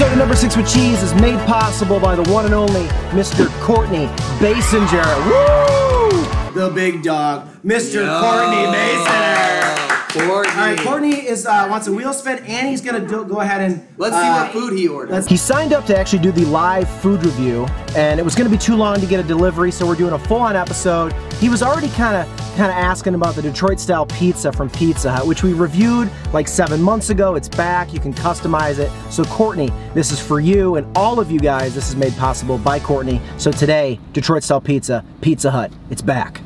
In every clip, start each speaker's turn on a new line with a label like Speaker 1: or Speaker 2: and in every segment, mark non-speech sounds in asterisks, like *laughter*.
Speaker 1: Episode number six with cheese is made possible by the one and only Mr. Kourtny Basinger. Woo!
Speaker 2: The big dog, Mr. Kourtny Mason.
Speaker 3: Kourtny.
Speaker 2: All right, Kourtny is uh, wants a wheel spin, and he's gonna do, go ahead and
Speaker 3: Let's
Speaker 2: uh,
Speaker 3: see what food he ordered.
Speaker 1: He signed up to actually do the live food review, and it was going to be too long to get a delivery, so we're doing a full-on episode. He was already kind of kind of asking about the Detroit-style pizza from Pizza Hut, which we reviewed like seven months ago. It's back. You can customize it. So Kourtny, this is for you and all of you guys. This is made possible by Kourtny. So today, Detroit-style pizza, Pizza Hut, it's back.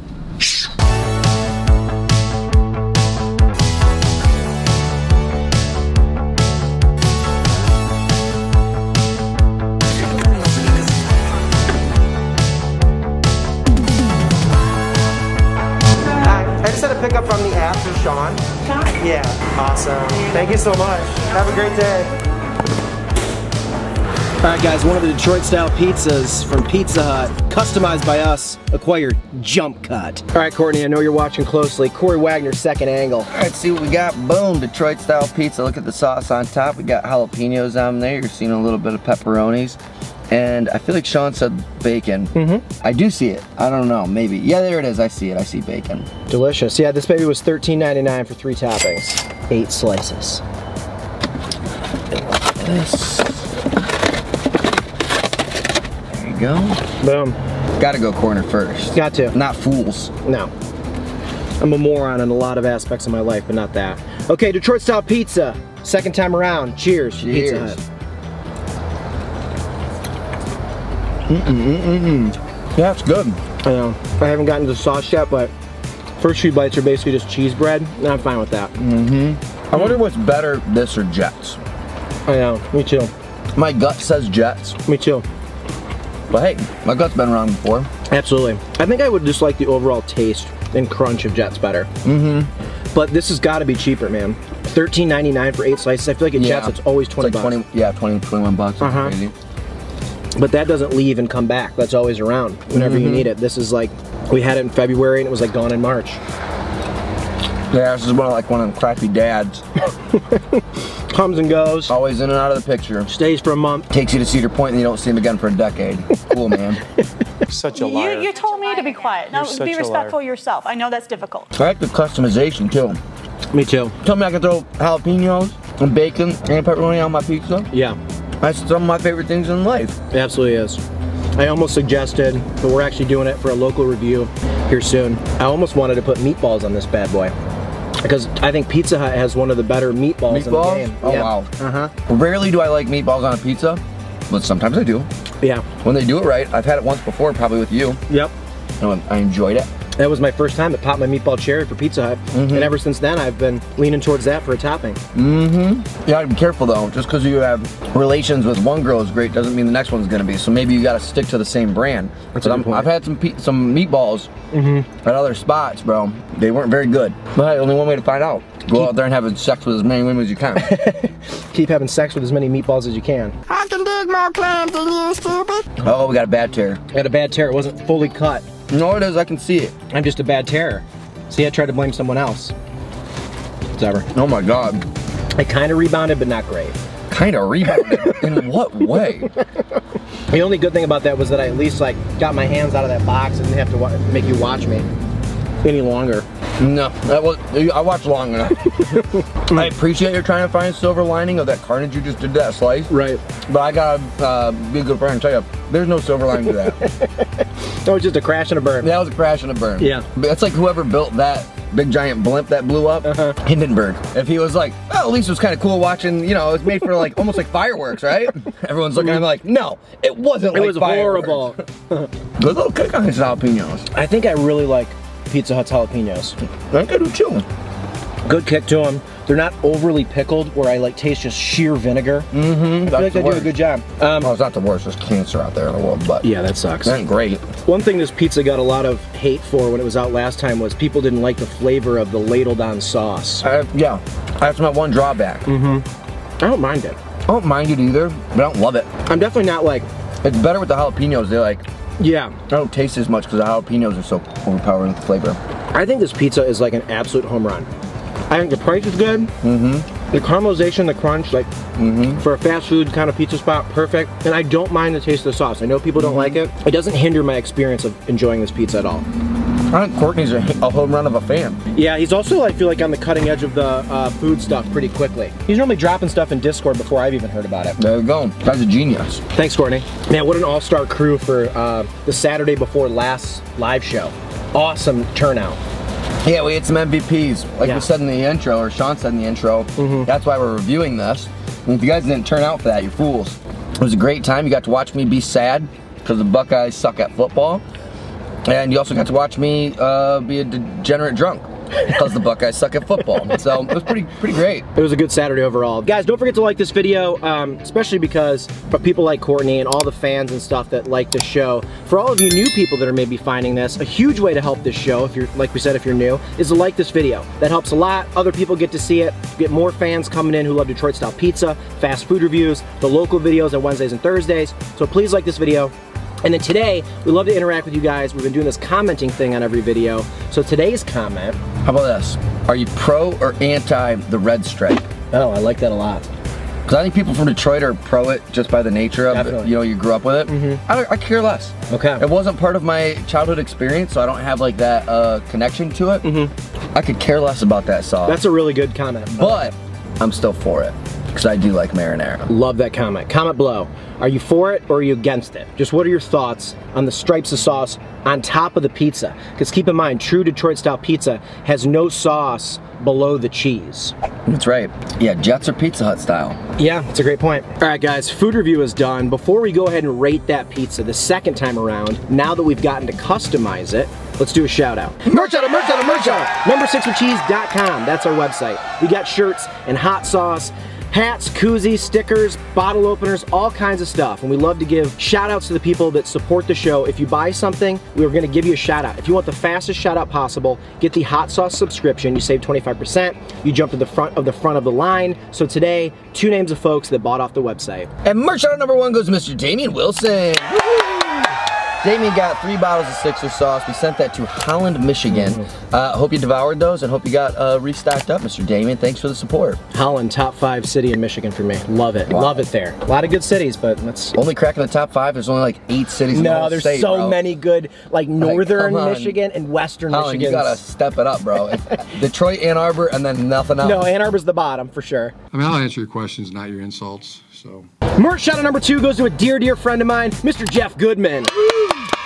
Speaker 1: Just had a pickup from the app for Sean. Yeah, awesome. Thank you so much. Have a great day. All right, guys, one of the Detroit style pizzas from Pizza Hut, customized by us, acquired Jump Cut. All right, Kourtny, I know you're watching closely. Corey Wagner, second angle.
Speaker 3: All right, see what we got. Boom, Detroit style pizza. Look at the sauce on top. We got jalapenos on there. You're seeing a little bit of pepperonis. And I feel like Sean said bacon. Mm-hmm. I do see it. I don't know, maybe. Yeah, there it is. I see it. I see bacon.
Speaker 1: Delicious. Yeah, this baby was $13.99 for three toppings, eight slices.
Speaker 3: This. There you go.
Speaker 1: Boom.
Speaker 3: Gotta go corner first.
Speaker 1: Got to.
Speaker 3: Not fools.
Speaker 1: No. I'm a moron in a lot of aspects of my life, but not that. Okay, Detroit style pizza. Second time around. Cheers. to Pizza
Speaker 3: Cheers.
Speaker 1: Hut.
Speaker 3: Yeah, it's good.
Speaker 1: I know. I haven't gotten to the sauce yet, but first few bites are basically just cheese bread, and I'm fine with that.
Speaker 3: I wonder what's better, this or Jets.
Speaker 1: I know. Me too.
Speaker 3: My gut says Jets,
Speaker 1: Me too.
Speaker 3: but hey, my gut's been wrong before.
Speaker 1: Absolutely. I think I would just like the overall taste and crunch of Jets better. Mm-hmm. But this has got to be cheaper, man. $13.99 for eight slices. I feel like at Jets it's always 20
Speaker 3: It's like
Speaker 1: bucks.
Speaker 3: 20, yeah, 20, 21 bucks.
Speaker 1: Uh-huh.
Speaker 3: Crazy.
Speaker 1: But that doesn't leave and come back. That's always around whenever you mm-hmm. need it. This is like, we had it in February and it was like gone in March.
Speaker 3: Yeah, this is one of like one of them crappy dads. *laughs*
Speaker 1: Comes and goes,
Speaker 3: Always in and out of the picture.
Speaker 1: stays for a month.
Speaker 3: Takes you to Cedar Point and you don't see him again for a decade. cool, man. *laughs*
Speaker 4: Such a
Speaker 5: You,
Speaker 4: liar.
Speaker 5: you told me to be quiet. Now be respectful
Speaker 4: liar.
Speaker 5: yourself. I know that's difficult.
Speaker 3: I like the customization too.
Speaker 1: Me too.
Speaker 3: Tell me I can throw jalapenos and bacon and pepperoni on my pizza.
Speaker 1: Yeah,
Speaker 3: That's some of my favorite things in life.
Speaker 1: it absolutely is. I almost suggested, but we're actually doing it for a local review here soon. I almost wanted to put meatballs on this bad boy. Because I think Pizza Hut has one of the better meatballs, in the
Speaker 3: Meatballs?
Speaker 1: game.
Speaker 3: Oh
Speaker 1: Yeah.
Speaker 3: wow.
Speaker 1: Uh-huh.
Speaker 3: Rarely do I like meatballs on a pizza, but sometimes I do.
Speaker 1: Yeah.
Speaker 3: When they do it right, I've had it once before, probably with you.
Speaker 1: Yep.
Speaker 3: and I enjoyed it.
Speaker 1: That was my first time. It Pop my meatball cherry for Pizza Hut,
Speaker 3: Mm-hmm.
Speaker 1: and ever since then I've been leaning towards that for a topping. Mm-hmm.
Speaker 3: You gotta be careful though. Just because you have relations with one girl is great doesn't mean the next one's gonna be. So maybe you gotta stick to the same brand.
Speaker 1: That's a good point.
Speaker 3: I've had some pe- some meatballs at other spots, bro. They weren't very good. But hey, only one way to find out. Go out there and have sex with as many women as you can. *laughs*
Speaker 1: Keep having sex with as many meatballs as you can.
Speaker 3: oh, we got a bad tear.
Speaker 1: I had a bad tear. It wasn't fully cut.
Speaker 3: No, it is. I can see it.
Speaker 1: I'm just a bad terror. See, I tried to blame someone else. Whatever.
Speaker 3: Oh my god.
Speaker 1: I kind of rebounded, but not great.
Speaker 3: Kind of rebounded. In what way?
Speaker 1: The only good thing about that was that I at least like got my hands out of that box and didn't have to wa- make you watch me any longer.
Speaker 3: No, that was. I watched long enough. *laughs* I appreciate you trying to find a silver lining of that carnage you just did that slice.
Speaker 1: Right.
Speaker 3: But I gotta uh, be a good friend and tell you, there's no silver lining to that. *laughs*
Speaker 1: That was just a crash and a burn.
Speaker 3: that was a crash and a burn.
Speaker 1: Yeah.
Speaker 3: But That's like whoever built that big giant blimp that blew up,
Speaker 1: Uh-huh.
Speaker 3: Hindenburg. If he was like, oh, at least it was kind of cool watching, you know, it's made for like almost like fireworks, right? *laughs* Everyone's looking at him like, no, it wasn't
Speaker 1: It
Speaker 3: like
Speaker 1: was
Speaker 3: fireworks."
Speaker 1: horrible.
Speaker 3: Good little kick on his jalapenos.
Speaker 1: I think I really like Pizza Hut's jalapenos.
Speaker 3: I could do too.
Speaker 1: Good kick to them. They're not overly pickled where I like taste just sheer vinegar. Mm-hmm. I feel like they do a good job. Um,
Speaker 3: Oh, it's not the worst. There's cancer out there in the world, but
Speaker 1: yeah, that sucks.
Speaker 3: that ain't great.
Speaker 1: One thing this pizza got a lot of hate for when it was out last time was people didn't like the flavor of the ladled on sauce.
Speaker 3: I, yeah, that's my one drawback. Mm-hmm.
Speaker 1: I don't mind it.
Speaker 3: I don't mind it either, but I don't love it.
Speaker 1: I'm definitely not like,
Speaker 3: It's better with the jalapenos. They like,
Speaker 1: yeah.
Speaker 3: I don't taste as much because the jalapenos are so overpowering with the flavor.
Speaker 1: I think this pizza is like an absolute home run. I think the price is good. Mm-hmm. The caramelization, the crunch, like for a fast food kind of pizza spot, perfect. And I don't mind the taste of the sauce. I know people don't like it. It doesn't hinder my experience of enjoying this pizza at all.
Speaker 3: I think Kourtny's a, a home run of a fan.
Speaker 1: Yeah, he's also, I feel like, on the cutting edge of the uh, food stuff pretty quickly. He's normally dropping stuff in Discord before I've even heard about it.
Speaker 3: There you go. Guy's a genius.
Speaker 1: Thanks, Kourtny. Man, what an all-star crew for uh, the Saturday before last live show. Awesome turnout.
Speaker 3: Yeah, we had some MVPs. Like
Speaker 1: Yeah.
Speaker 3: we said in the intro, or Sean said in the intro. That's why we're reviewing this. And if you guys didn't turn out for that, you're fools. It was a great time. You got to watch me be sad because the Buckeyes suck at football. And you also got to watch me uh, be a degenerate drunk because the Buckeyes suck at football. So it was pretty pretty great.
Speaker 1: It was a good Saturday overall. Guys, don't forget to like this video, um, especially because of people like Kourtny and all the fans and stuff that like the show. For all of you new people that are maybe finding this, a huge way to help this show, if you're, like we said, if you're new, is to like this video. That helps a lot. Other people get to see it, get more fans coming in who love Detroit style pizza, fast food reviews, the local videos on Wednesdays and Thursdays. So please like this video. And then today, we love to interact with you guys. We've been doing this commenting thing on every video. So today's comment,
Speaker 3: How about this? Are you pro or anti the red stripe?
Speaker 1: oh, I like that a lot.
Speaker 3: Because I think people from Detroit are pro it just by the nature of it.
Speaker 1: Definitely. Mm-hmm.
Speaker 3: You know, you grew up with it. I, don't, I care less.
Speaker 1: Okay.
Speaker 3: It wasn't part of my childhood experience, so I don't have like that uh, connection to it. Mm-hmm. I could care less about that sauce.
Speaker 1: That's a really good comment.
Speaker 3: but I'm still for it because I do like marinara.
Speaker 1: Love that comment. Comment below. Are you for it or are you against it? Just what are your thoughts on the stripes of sauce on top of the pizza? Because keep in mind, true Detroit style pizza has no sauce below the cheese.
Speaker 3: That's right. Yeah, Jets are Pizza Hut style.
Speaker 1: Yeah, that's a great point. All right, guys, food review is done. Before we go ahead and rate that pizza the second time around, now that we've gotten to customize it, let's do a shout out. Merch out, merch out, merch out. Numbersixwithcheese.com. That's our website. We got shirts and hot sauce. Hats, koozies, stickers, bottle openers, all kinds of stuff. And we love to give shout outs to the people that support the show. If you buy something, we're gonna give you a shout out. If you want the fastest shout out possible, get the hot sauce subscription. You save 25%. You jump to the front of the front of the line. So today, two names of folks that bought off the website.
Speaker 3: And merch out number one goes to Mr. Damian Wilson. Damien got three bottles of Sixer sauce. We sent that to Holland, Michigan. Uh, hope you devoured those and hope you got uh, restocked up, Mr. Damien. Thanks for the support.
Speaker 1: Holland, top five city in Michigan for me. Love it.
Speaker 3: Wow.
Speaker 1: Love it there. A lot of good cities, but that's
Speaker 3: Only cracking the top five. There's only like eight cities. in the
Speaker 1: no, there's
Speaker 3: state,
Speaker 1: so
Speaker 3: bro.
Speaker 1: many good, like northern
Speaker 3: come on.
Speaker 1: Michigan and western
Speaker 3: Holland,
Speaker 1: Michigan.
Speaker 3: you gotta step it up, bro. *laughs* Detroit, Ann Arbor, and then nothing else.
Speaker 1: No, Ann Arbor's the bottom for sure.
Speaker 4: I mean, I'll answer your questions, not your insults. So.
Speaker 1: Merch shout out number two goes to a dear, dear friend of mine, Mr. Jeff Goodman.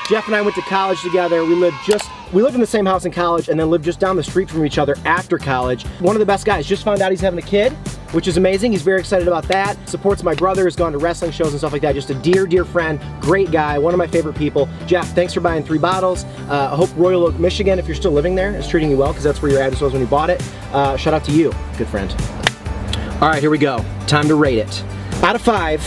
Speaker 1: Jeff and I went to college together. We lived just, we lived in the same house in college and then lived just down the street from each other after college. One of the best guys. Just found out he's having a kid, which is amazing. He's very excited about that. Supports my brother, has gone to wrestling shows and stuff like that. Just a dear, dear friend, great guy, one of my favorite people. Jeff, thanks for buying three bottles. Uh, I hope Royal Oak, Michigan, if you're still living there, is treating you well because that's where your address was when you bought it. Uh, shout out to you, good friend. All right, here we go. Time to rate it. Out of five,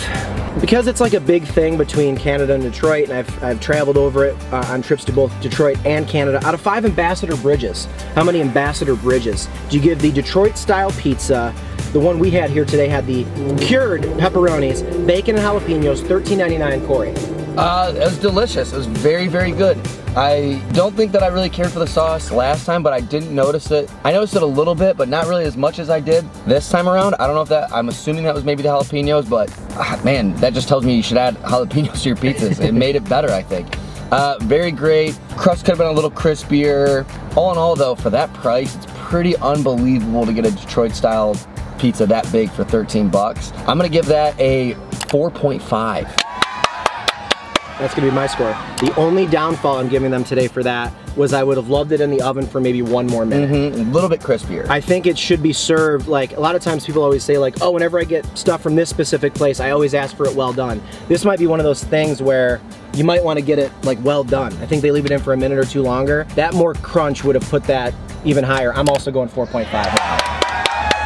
Speaker 1: because it's like a big thing between Canada and Detroit, and I've, I've traveled over it uh, on trips to both Detroit and Canada. Out of five ambassador bridges, how many ambassador bridges do you give the Detroit style pizza? The one we had here today had the cured pepperonis, bacon and jalapenos, $13.99 Corey.
Speaker 3: Uh, it was delicious. It was very, very good. I don't think that I really cared for the sauce last time, but I didn't notice it. I noticed it a little bit, but not really as much as I did this time around. I don't know if that, I'm assuming that was maybe the jalapenos, but ah, man, that just tells me you should add *laughs* jalapenos to your pizzas. it made it better, I think. Uh, very great. Crust could have been a little crispier. All in all, though, for that price, it's pretty unbelievable to get a Detroit style pizza that big for 13 bucks. I'm gonna give that a 4.5.
Speaker 1: That's gonna be my score. The only downfall I'm giving them today for that was I would have loved it in the oven for maybe one more minute.
Speaker 3: Mhm, A little bit crispier.
Speaker 1: I think it should be served like a lot of times people always say like, oh, whenever I get stuff from this specific place, I always ask for it well done. This might be one of those things where you might want to get it like well done. I think they leave it in for a minute or two longer. That more crunch would have put that even higher. I'm also going 4.5.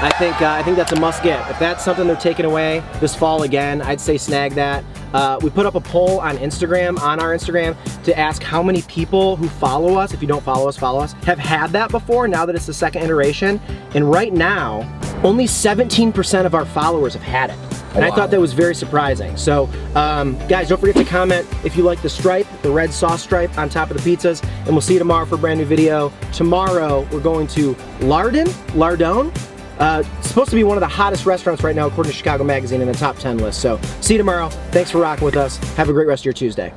Speaker 1: I think uh, I think that's a must get. If that's something they're taking away this fall again, I'd say snag that. Uh, we put up a poll on Instagram, on our Instagram, to ask how many people who follow us, if you don't follow us, follow us, have had that before now that it's the second iteration. And right now, only 17% of our followers have had it. And I thought that was very surprising. So, um, guys, don't forget to comment if you like the stripe, the red sauce stripe on top of the pizzas. And we'll see you tomorrow for a brand new video. Tomorrow, we're going to Lardon, Lardone, Uh, supposed to be one of the hottest restaurants right now, according to Chicago Magazine, in the top 10 list. So see you tomorrow. Thanks for rocking with us. Have a great rest of your Tuesday.